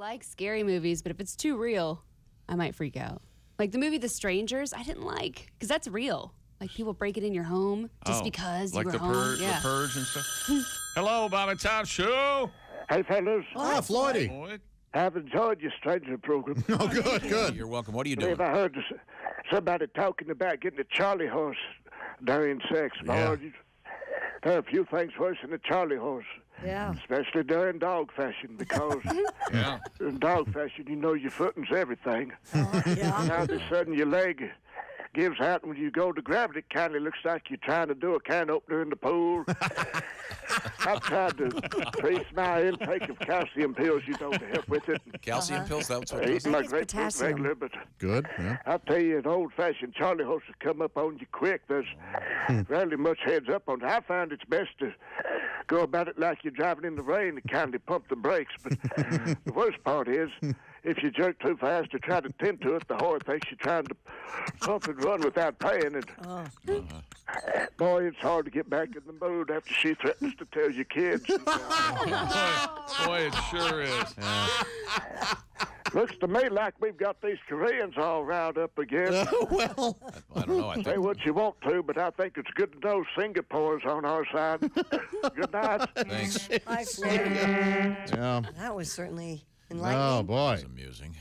like scary movies, but if it's too real, I might freak out. Like the movie The Strangers, I didn't like because that's real. Like people break it in your home just Oh, because like you were the, home. purge, yeah. the purge and stuff. Hello, Bob and Tom Show. Hey, fellas, Ah, Floydie. Boy, I've enjoyed your stranger program. Oh, good, good. You're welcome. What are you Have doing? I heard somebody talking about getting a Charlie horse during sex? Yeah. Lord, there are a few things worse than a Charlie horse, Yeah. especially during dog fashion, because yeah. in dog fashion, you know your footing's everything. Oh, yeah. Now, all of a sudden, your leg gives out, and when you go to grab it, it kind of looks like you're trying to do a can opener in the pool. I've tried to increase my intake of calcium pills, you know, to help with it. Calcium pills? That's what I it eat is? my think it's grapefruit potassium. regular, but Good. Yeah. I'll tell you, an old-fashioned Charlie horse will come up on you quick. There's rarely much heads up on it. I find it's best to go about it like you're driving in the rain and kindly pump the brakes. But the worst part is, if you jerk too fast or try to tend to it, the horse thinks you're trying to pump and run without paying. And oh. uh-huh. boy, it's hard to get back in the mood after she threatens to tell your kids. Boy, boy, it sure is. Looks to me like we've got these Koreans all riled up again. Oh, well, I don't know. I Say what you want to, but I think it's good to know Singapore's on our side. good night. Thanks. Hi, Floyd. yeah. That was certainly enlightening. Oh enlightening. boy. It's amusing.